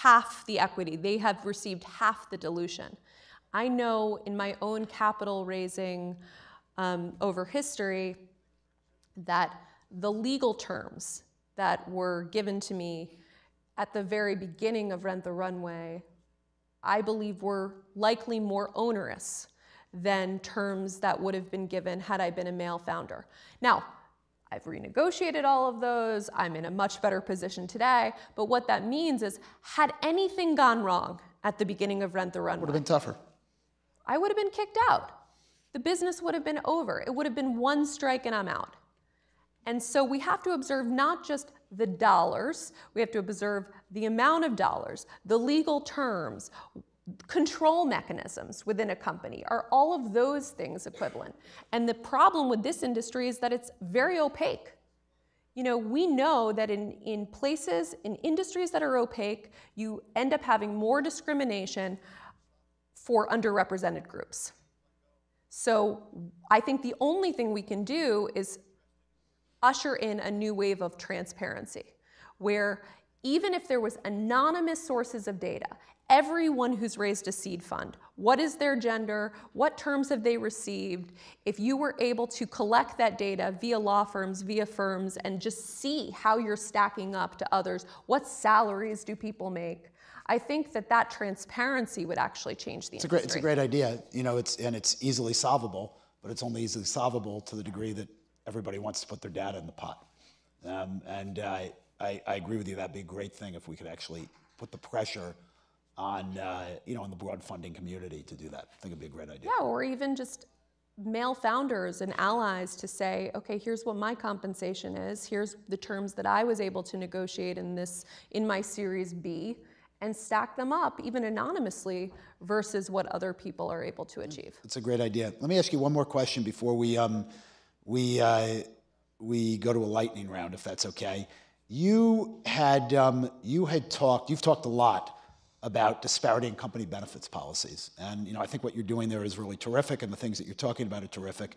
half the equity. They have received half the dilution. I know in my own capital raising um, over history that the legal terms that were given to me at the very beginning of Rent the Runway, I believe were likely more onerous than terms that would have been given had I been a male founder. Now, I've renegotiated all of those. I'm in a much better position today. But what that means is, had anything gone wrong at the beginning of Rent the Runway, Would have been tougher. I would have been kicked out. The business would have been over. It would have been one strike and I'm out. And so we have to observe not just the dollars, we have to observe the amount of dollars, the legal terms, control mechanisms within a company. Are all of those things equivalent? And the problem with this industry is that it's very opaque. You know, we know that in, in places, in industries that are opaque, you end up having more discrimination for underrepresented groups. So I think the only thing we can do is usher in a new wave of transparency where even if there was anonymous sources of data everyone who's raised a seed fund. What is their gender? What terms have they received? If you were able to collect that data via law firms via firms and just see how you're stacking up to others what salaries do people make i think that that transparency would actually change the It's a great, it's a great idea, you know, it's, and it's easily solvable, but it's only easily solvable to the degree that everybody wants to put their data in the pot. Um, and I, I, I agree with you, that'd be a great thing if we could actually put the pressure on, uh, you know, on the broad funding community to do that. I think it'd be a great idea. Yeah, or even just male founders and allies to say, okay, here's what my compensation is. Here's the terms that I was able to negotiate in this in my Series B, and stack them up even anonymously versus what other people are able to achieve. It's a great idea. Let me ask you one more question before we um, we uh, we go to a lightning round, if that's okay. You had um, you had talked. You've talked a lot about disparity in company benefits policies, and you know I think what you're doing there is really terrific, and the things that you're talking about are terrific.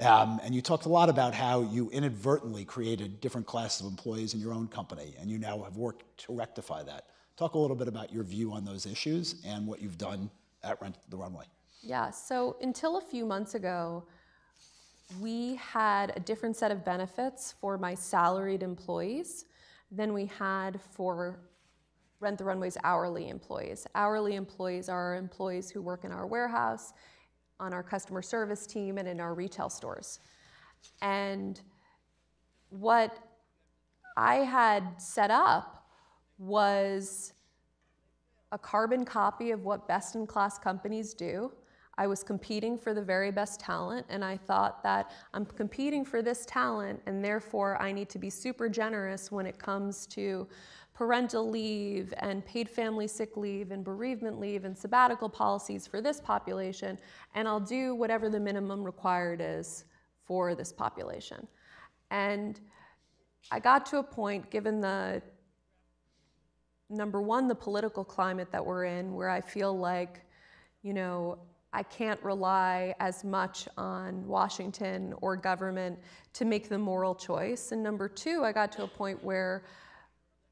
Um, and you talked a lot about how you inadvertently created different classes of employees in your own company, and you now have worked to rectify that. Talk a little bit about your view on those issues and what you've done at Rent the Runway. Yeah, so until a few months ago, we had a different set of benefits for my salaried employees than we had for Rent the Runway's hourly employees. Hourly employees are employees who work in our warehouse, on our customer service team, and in our retail stores. And what I had set up was a carbon copy of what best in class companies do. I was competing for the very best talent, and I thought that I'm competing for this talent, and therefore I need to be super generous when it comes to parental leave and paid family sick leave and bereavement leave and sabbatical policies for this population, and I'll do whatever the minimum required is for this population. And I got to a point, given the number one, the political climate that we're in, where I feel like, you know, I can't rely as much on Washington or government to make the moral choice. And number two, I got to a point where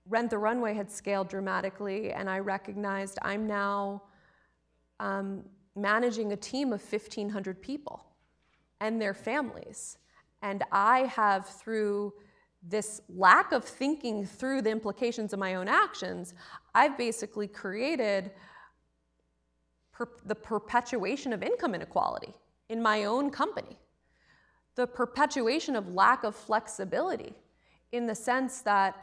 Rent the Runway had scaled dramatically, and I recognized I'm now um, managing a team of 1,500 people and their families. And I have, through this lack of thinking through the implications of my own actions, I've basically created per the perpetuation of income inequality in my own company, the perpetuation of lack of flexibility in the sense that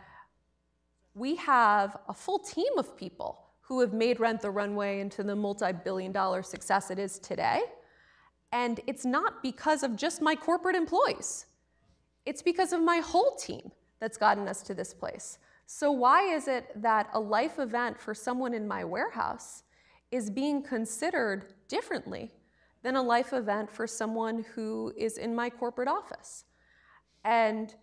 we have a full team of people who have made Rent the Runway into the multi billion dollar success it is today. And it's not because of just my corporate employees. It's because of my whole team that's gotten us to this place. So, why is it that a life event for someone in my warehouse is being considered differently than a life event for someone who is in my corporate office? And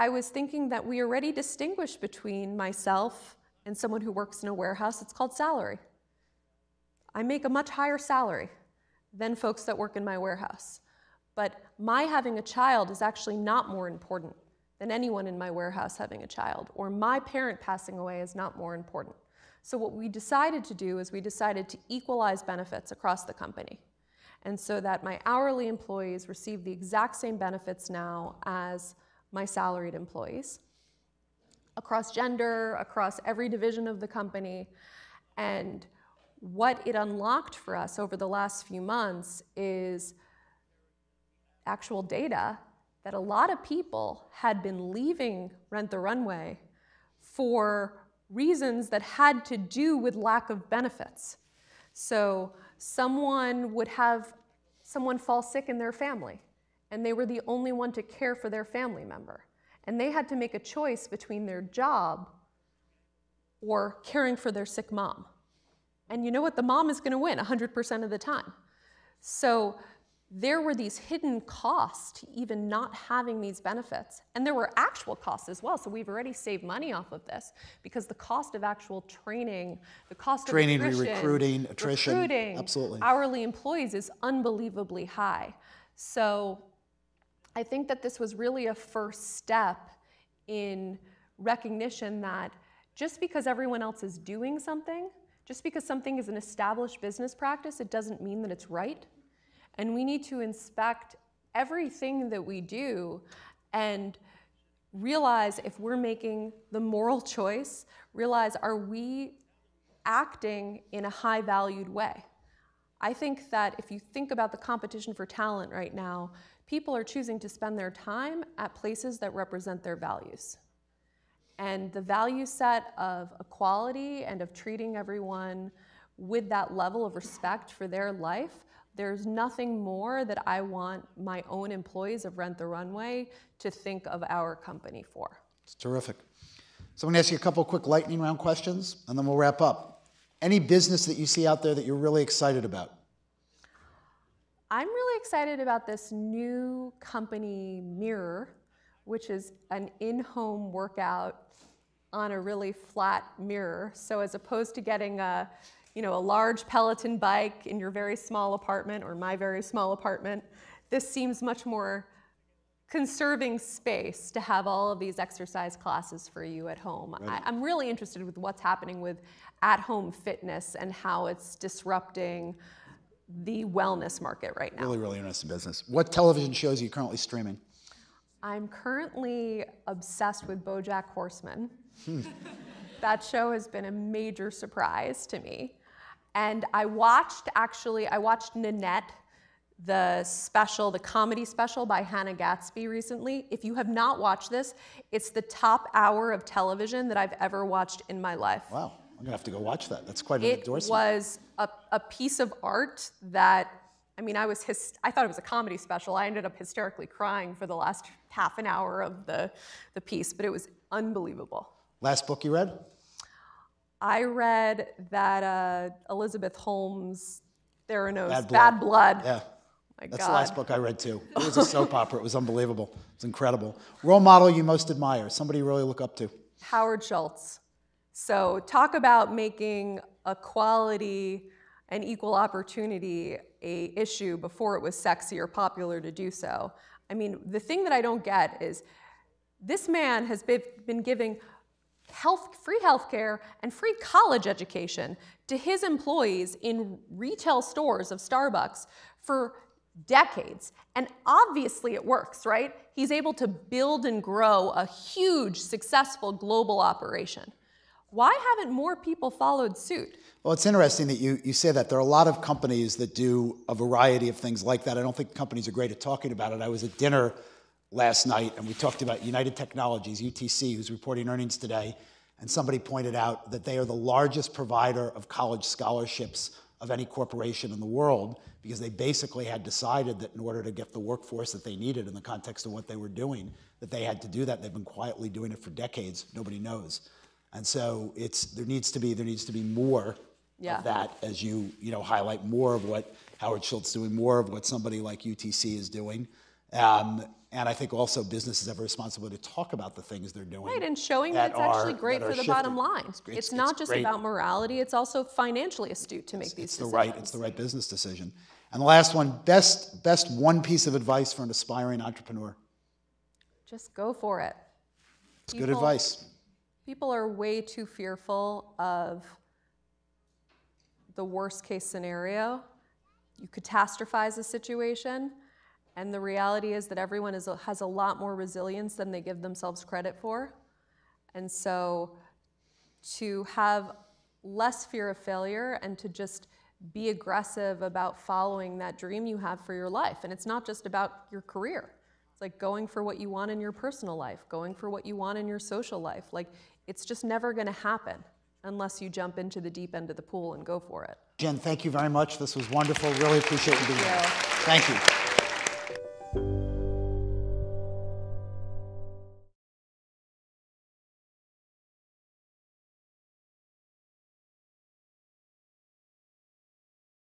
I was thinking that we already distinguish between myself and someone who works in a warehouse. It's called salary. I make a much higher salary than folks that work in my warehouse. But my having a child is actually not more important than anyone in my warehouse having a child, or my parent passing away is not more important. So, what we decided to do is we decided to equalize benefits across the company. And so that my hourly employees receive the exact same benefits now as my salaried employees across gender, across every division of the company. And what it unlocked for us over the last few months is actual data that a lot of people had been leaving Rent the Runway for reasons that had to do with lack of benefits. So someone would have someone fall sick in their family, and they were the only one to care for their family member. And they had to make a choice between their job or caring for their sick mom. And you know what? The mom is going to win 100% of the time. So there were these hidden costs to even not having these benefits. And there were actual costs as well. So we've already saved money off of this because the cost of actual training, the cost training, of training, recruiting, attrition, recruiting, absolutely. hourly employees is unbelievably high. So I think that this was really a first step in recognition that just because everyone else is doing something, just because something is an established business practice, it doesn't mean that it's right. And we need to inspect everything that we do and realize if we're making the moral choice, realize are we acting in a high valued way? I think that if you think about the competition for talent right now, people are choosing to spend their time at places that represent their values. And the value set of equality and of treating everyone with that level of respect for their life there's nothing more that I want my own employees of Rent the Runway to think of our company for. It's terrific. So I'm going to ask you a couple quick lightning round questions, and then we'll wrap up. Any business that you see out there that you're really excited about? I'm really excited about this new company, Mirror, which is an in home workout on a really flat mirror. So, as opposed to getting a you know, a large Peloton bike in your very small apartment or my very small apartment, this seems much more conserving space to have all of these exercise classes for you at home. Right. I, am really interested with what's happening with at-home fitness and how it's disrupting the wellness market right now. Really, really interesting business. What television shows are you currently streaming? I'm currently obsessed with BoJack Horseman. Hmm. that show has been a major surprise to me. And I watched, actually, I watched Nanette, the special, the comedy special by Hannah Gadsby recently. If you have not watched this, it's the top hour of television that I've ever watched in my life. Wow, I'm gonna have to go watch that. That's quite an it endorsement. It was a, a piece of art that, I mean, I was, his, I thought it was a comedy special. I ended up hysterically crying for the last half an hour of the, the piece, but it was unbelievable. Last book you read? I read that uh, Elizabeth Holmes, Theranos, Bad Blood. Bad Blood. Yeah. My That's the last book I read too. It was a soap opera. It was unbelievable. It was incredible. Role model you most admire, somebody you really look up to. Howard Schultz. So, talk about making equality and equal opportunity a issue before it was sexy or popular to do so. I mean, the thing that I don't get is this man has been, giving health, free healthcare and free college education to his employees in retail stores of Starbucks for decades. And obviously it works, right? He's able to build and grow a huge, successful global operation. Why haven't more people followed suit? Well, it's interesting that you, you say that. There are a lot of companies that do a variety of things like that. I don't think companies are great at talking about it. I was at dinner last night and we talked about United Technologies, UTC, who's reporting earnings today, and somebody pointed out that they are the largest provider of college scholarships of any corporation in the world because they basically had decided that in order to get the workforce that they needed in the context of what they were doing, that they had to do that. They've been quietly doing it for decades. Nobody knows. And so it's there needs to be there needs to be more Yeah. of that as you you know highlight more of what Howard Schultz is doing, more of what somebody like UTC is doing. Um, and I think also businesses have a responsibility to talk about the things they're doing. Right, and showing that, that it's actually are- great for the bottom line. It's, It's- it's not just great. about morality, it's also financially astute to make these It's the decisions. right it's the right business decision. And the last one, best best one piece of advice for an aspiring entrepreneur. Just go for it. It's good advice. People are way too fearful of the worst case scenario. You catastrophize a situation, and the reality is that everyone is, has a lot more resilience than they give themselves credit for. And so to have less fear of failure and to just be aggressive about following that dream you have for your life. And it's not just about your career. It's like going for what you want in your personal life, going for what you want in your social life. Like it's just never going to happen unless you jump into the deep end of the pool and go for it. Jen, thank you very much. This was wonderful. Really appreciate you being here. Thank you.